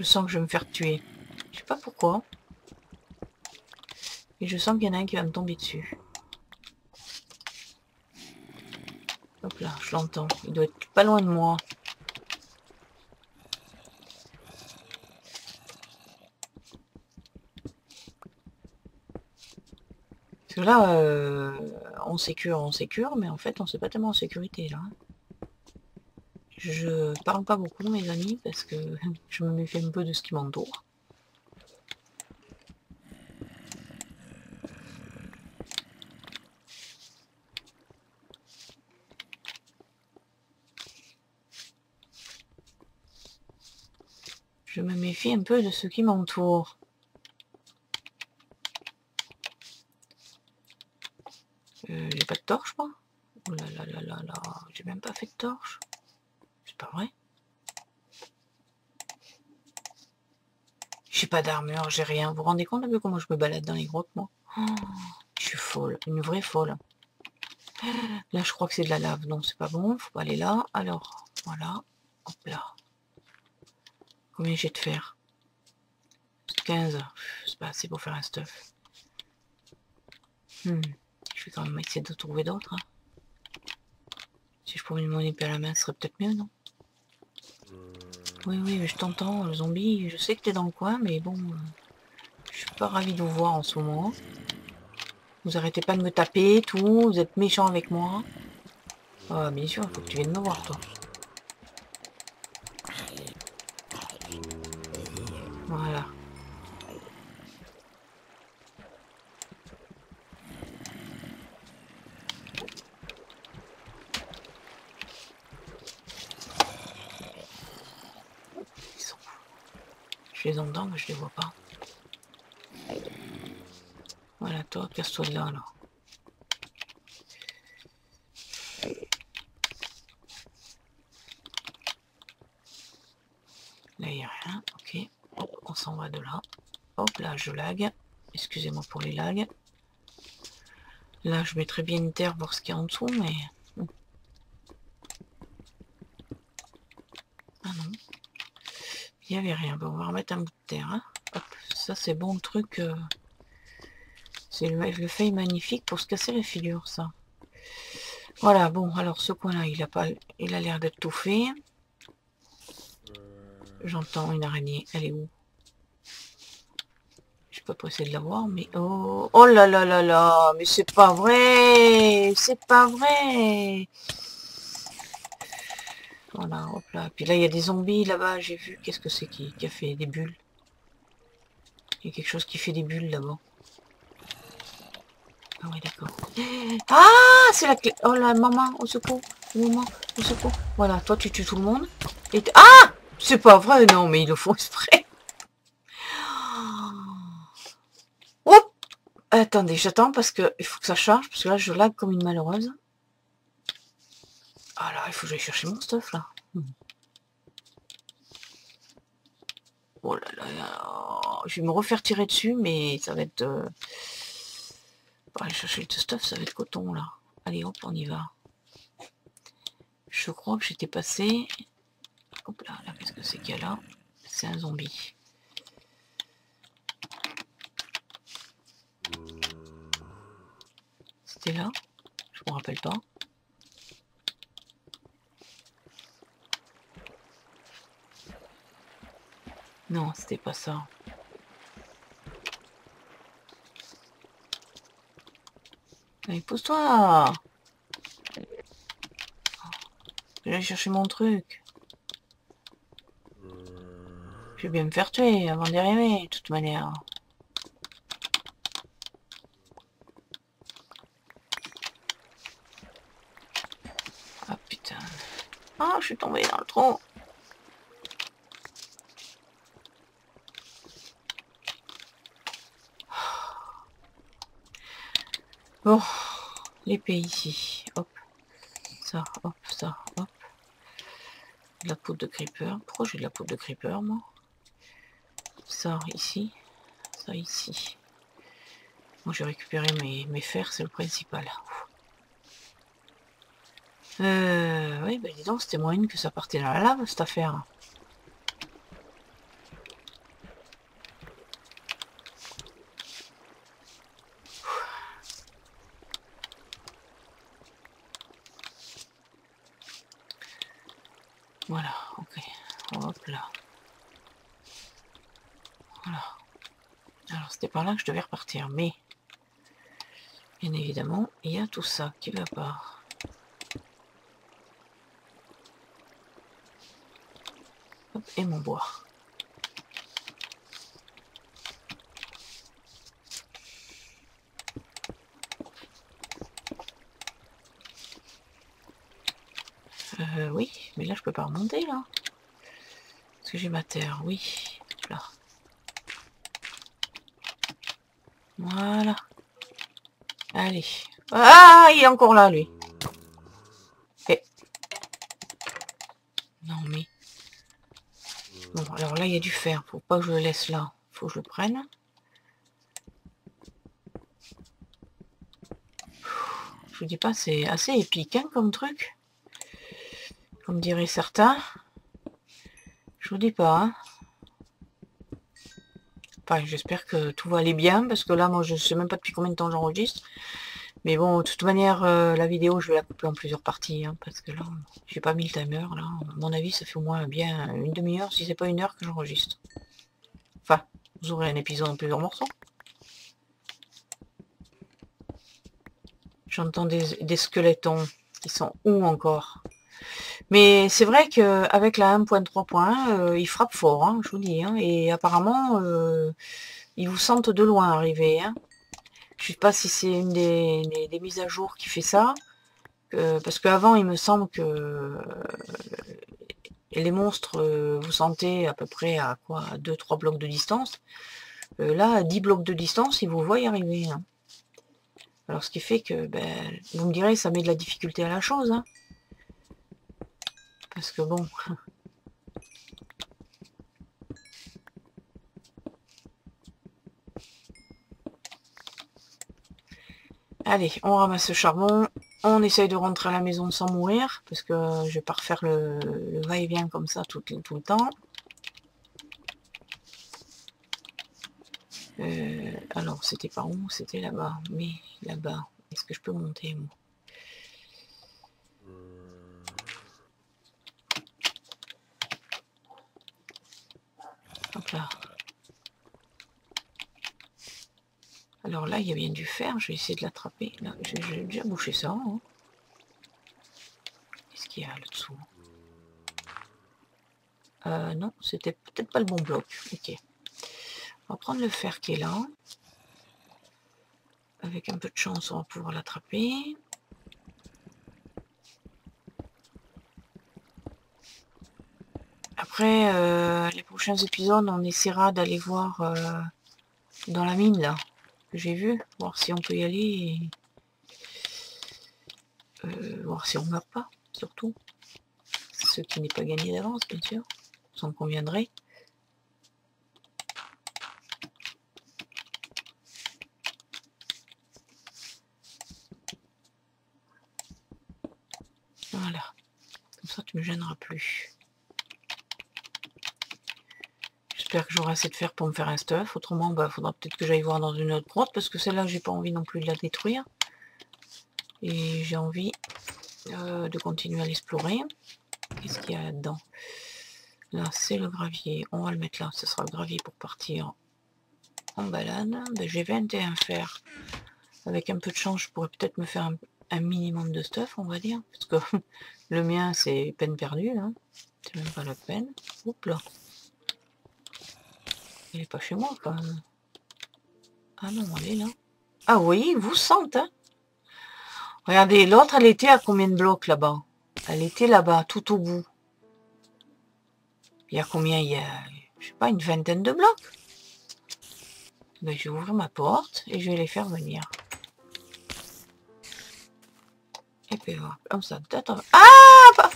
Je sens que je vais me faire tuer. Je sais pas pourquoi. Et je sens qu'il y en a un qui va me tomber dessus. Hop là, je l'entends. Il doit être pas loin de moi. Parce que là, euh, on sécure, on sécure, mais en fait, on sait pas tellement en sécurité. Je parle pas beaucoup, mes amis, parce que je me méfie un peu de ce qui m'entoure. Je me méfie un peu de ce qui m'entoure. Euh, j'ai pas de torche, moi? Oh là là là là là, j'ai même pas fait de torche. Pas vrai J'ai pas d'armure, j'ai rien. Vous rendez compte un peu comment je me balade dans les grottes, moi? Je suis folle, une vraie folle. Là, je crois que c'est de la lave. Non, c'est pas bon, faut pas aller là. Alors, voilà. Hop là. Combien j'ai de fer? 15. C'est pas assez pour faire un stuff. Hmm. Je vais quand même essayer de trouver d'autres. Hein. Si je pouvais une épée à la main, ce serait peut-être mieux, non? Oui, oui, je t'entends, le zombie. Je sais que t'es dans le coin, mais bon... Euh, je suis pas ravi de vous voir en ce moment. Vous arrêtez pas de me taper, tout. Vous êtes méchant avec moi. Ah, bien sûr, il faut que tu viennes me voir, toi. Voilà. Je les entends, mais je les vois pas. Voilà, toi, casse-toi de là, là. Là, il n'y a rien. Ok. on s'en va de là. Hop, là, je lag. Excusez-moi pour les lags. Là, je mettrais bien une terre pour ce qu'il y a en dessous, mais... Ah non. Il n'y avait rien. Bon, on va remettre un bout de terre. Hein. Ça, c'est bon le truc. Euh, c'est le, le feuille magnifique pour se casser la figure, ça. Voilà, bon, alors ce coin-là, il a pas, il a l'air d'être tout fait. J'entends une araignée. Elle est où? Je suis pas pressé de la voir, mais... Oh, oh là là là là Mais c'est pas vrai C'est pas vrai Voilà, hop là. Puis là, il y a des zombies là-bas, j'ai vu. Qu'est-ce que c'est qui, a fait des bulles? Il y a quelque chose qui fait des bulles là-bas. Ah oui, d'accord. Ah C'est la clé Oh là, maman, au secours Maman, au secours Voilà, toi, tu tues tout le monde. Et ah c'est pas vrai, non, mais ils le font exprès. Attendez, j'attends parce que il faut que ça charge, parce que là, je lag comme une malheureuse. Ah là, il faut que j'aille chercher mon stuff, là. Oh là je vais me refaire tirer dessus, mais ça va être... Euh... aller chercher le stuff, ça va être coton, là. Allez, hop, on y va. Je crois que j'étais passé Hop là, là qu'est-ce que c'est qu'il y a là? C'est un zombie. C'était là? Je me rappelle pas. Non, c'était pas ça. Allez, pousse-toi Je vais chercher mon truc. Je vais bien me faire tuer avant d'y arriver, de toute manière. Ah putain. Ah, je suis tombé dans le trou. Bon, l'épée ici. Hop. Ça, hop, ça, hop. La poudre de creeper. Pourquoi j'ai de la poudre de creeper, moi? Ça ici, ça ici. Moi j'ai récupéré mes, mes fers, c'est le principal. Euh, oui, bah dis donc, c'était moyen que ça partait dans la lave, cette affaire. Voilà, ok. Hop là. Voilà. Alors c'était par là que je devais repartir, mais bien évidemment, il y a tout ça qui va pas. et mon bois. Euh, oui, mais là je peux pas remonter là. Parce que j'ai ma terre, oui. Là. Voilà. Allez. Ah, il est encore là, lui. Eh. Non, mais... Bon, alors là, il y a du fer. Faut pas que je le laisse là. Faut que je le prenne. Je vous dis pas, c'est assez épique, hein, comme truc. Comme diraient certains. Je vous dis pas, hein. Enfin, j'espère que tout va aller bien, parce que là, moi, je sais même pas depuis combien de temps j'enregistre. Mais bon, de toute manière, euh, la vidéo, je vais la couper en plusieurs parties, hein, parce que là, j'ai pas mis le timer, là. À mon avis, ça fait au moins bien une demi-heure, si c'est pas une heure que j'enregistre. Enfin, vous aurez un épisode en plusieurs morceaux. J'entends des, des squelettons. Ils sont où encore? Mais c'est vrai qu'avec la 1.3.1, euh, il frappe fort, hein, je vous dis. Hein, et apparemment, euh, ils vous sentent de loin arriver. Hein. Je sais pas si c'est une des, mises à jour qui fait ça. Euh, parce qu'avant, il me semble que les monstres, vous sentez à peu près à quoi 2-3 blocs de distance. là, à 10 blocs de distance, ils vous voient y arriver. Alors, ce qui fait que, ben, vous me direz, ça met de la difficulté à la chose. Parce que bon... Allez, on ramasse ce charbon. On essaye de rentrer à la maison sans mourir. Parce que je vais pas refaire le, va-et-vient comme ça tout, le temps. Euh, alors, c'était par où? C'était là-bas. Mais là-bas, est-ce que je peux monter Alors là, il y a bien du fer. Je vais essayer de l'attraper. J'ai déjà bouché ça. Hein. Qu'est-ce qu'il y a là-dessous euh, Non, c'était peut-être pas le bon bloc. Ok. On va prendre le fer qui est là. Avec un peu de chance, on va pouvoir l'attraper. Après, euh, les prochains épisodes, on essaiera d'aller voir euh, dans la mine, là, que j'ai vu. Voir si on peut y aller. Euh, voir si on meurt pas, surtout. Ce qui n'est pas gagné d'avance, bien sûr. Ça en conviendrait. Voilà. Comme ça, tu me gêneras plus. J'espère que j'aurai assez de fer pour me faire un stuff. Autrement, il bah, faudra peut-être que j'aille voir dans une autre grotte, parce que celle-là, j'ai pas envie non plus de la détruire. Et j'ai envie euh, de continuer à l'explorer. Qu'est-ce qu'il y a là-dedans? Là, c'est le gravier. On va le mettre là. Ce sera le gravier pour partir en balade. Ben, j'ai 21 fer. Avec un peu de chance, je pourrais peut-être me faire un, minimum de stuff, on va dire. Parce que le mien, c'est peine perdue. Hein. C'est même pas la peine. Oups là. Il est pas chez moi quand même. Ah non, elle est là. Ah oui, vous sentez. Hein Regardez, l'autre, elle était à combien de blocs là-bas? Elle était là-bas, tout au bout. Il y a combien? Il y a, je sais pas, une vingtaine de blocs. Ben, je vais ouvrir ma porte et je vais les faire venir. Et puis voilà, comme ça, peut-être... Ah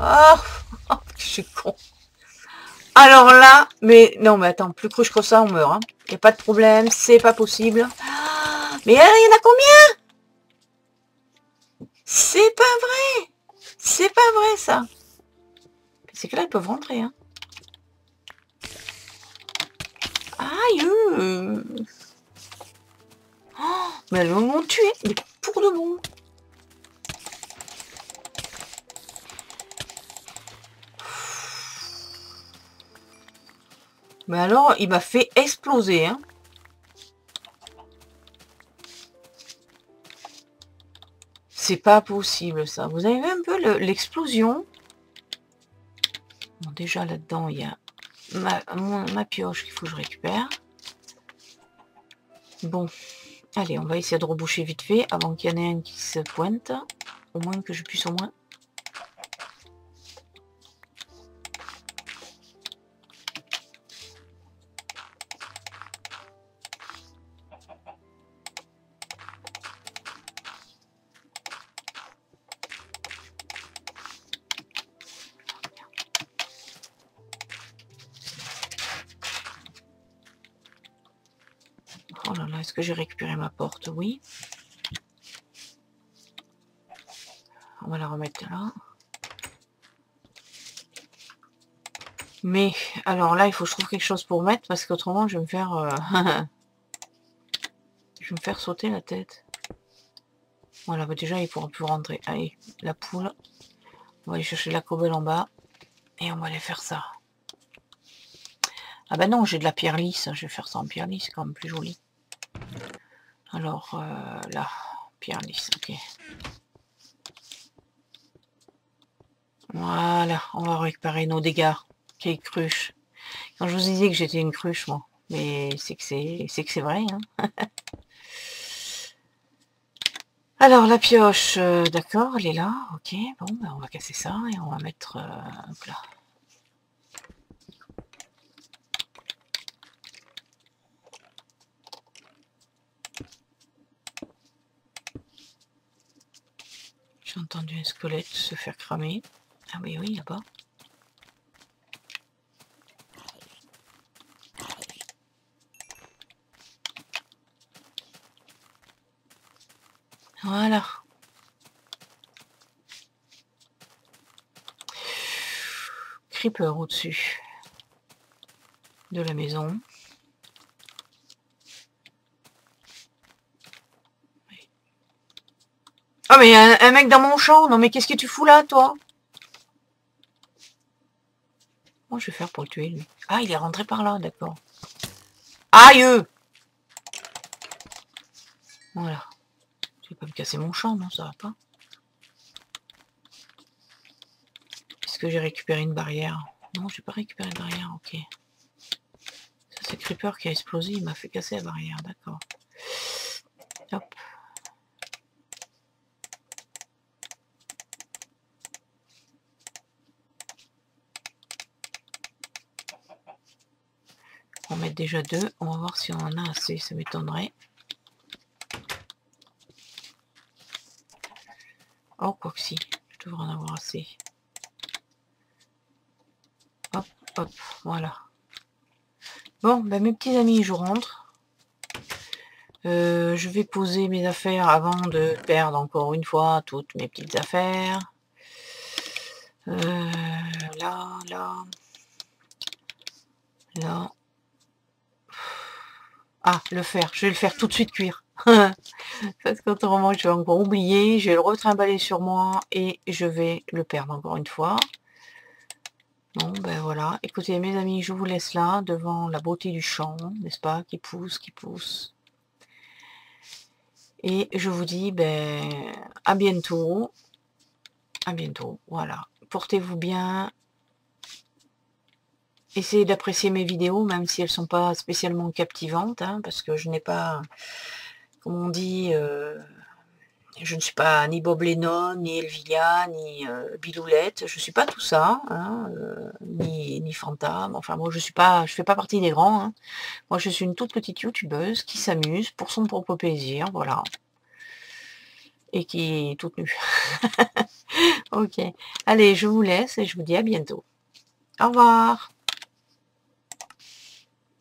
Oh, je suis con. Alors là, mais non, mais attends, plus cruche que ça, on meurt. Hein. N'y a pas de problème, c'est pas possible. mais il y en a combien? C'est pas vrai C'est pas vrai, ça C'est que là, ils peuvent rentrer. Hein. Aïe euh. Mais elles vont me tuer, mais pour de bon. Mais alors, il m'a fait exploser, hein. C'est pas possible, ça. Vous avez vu un peu l'explosion? Bon, déjà, là-dedans, il y a ma, pioche qu'il faut que je récupère. Bon, allez, on va essayer de reboucher vite fait avant qu'il y en ait un qui se pointe. Au moins que je puisse au moins j'ai récupéré ma porte? Oui. On va la remettre là. Mais, alors là, il faut que je trouve quelque chose pour mettre, parce qu'autrement, je vais me faire... Euh, je vais me faire sauter la tête. Voilà, bah déjà, il pourra plus rentrer. Allez, la poule. On va aller chercher la cobelle en bas. Et on va aller faire ça. Ah ben non, j'ai de la pierre lisse. Je vais faire ça en pierre lisse, quand même plus joli. Alors, euh, là, pierre lisse, ok. Voilà, on va récupérer nos dégâts. Quelle cruche. Quand je vous disais que j'étais une cruche, moi. Mais c'est que c'est vrai. Hein. Alors, la pioche, euh, d'accord, elle est là. Ok, bon, ben, on va casser ça et on va mettre euh. J'ai entendu un squelette se faire cramer. Ah oui, oui, là-bas. Voilà. Creeper au-dessus de la maison. Ah mais un, un mec dans mon champ, non mais qu'est-ce que tu fous là toi? Moi je vais faire pour le tuer lui. Ah il est rentré par là, d'accord. Aïe Voilà. Tu vas pas me casser mon champ, non ça va pas. Est-ce que j'ai récupéré une barrière? Non j'ai pas récupéré une barrière, ok. C'est Creeper qui a explosé, il m'a fait casser la barrière, d'accord. Hop. Déjà deux. On va voir si on en a assez. Ça m'étonnerait. Oh, quoi que si. Je devrais en avoir assez. Hop, hop, voilà. Bon, ben mes petits amis, je rentre. Euh, je vais poser mes affaires avant de perdre encore une fois toutes mes petites affaires. Euh, là, là. Là. Ah, le faire. Je vais le faire tout de suite cuire. Parce qu'autrement, je vais encore oublier. Je vais le retrimballer sur moi et je vais le perdre encore une fois. Bon, ben voilà. Écoutez, mes amis, je vous laisse là, devant la beauté du champ, n'est-ce pas Qui pousse, qui pousse. Et je vous dis, ben, à bientôt. À bientôt, voilà. Portez-vous bien. Essayez d'apprécier mes vidéos, même si elles sont pas spécialement captivantes, hein, parce que je n'ai pas, comme on dit, euh, je ne suis pas ni Bob Lennon, ni Elvia, ni euh, Biloulette, je suis pas tout ça, hein, euh, ni, ni Fantôme, enfin moi je suis pas, je fais pas partie des grands, hein. moi je suis une toute petite youtubeuse qui s'amuse pour son propre plaisir, voilà, et qui est toute nue. ok, allez je vous laisse et je vous dis à bientôt. Au revoir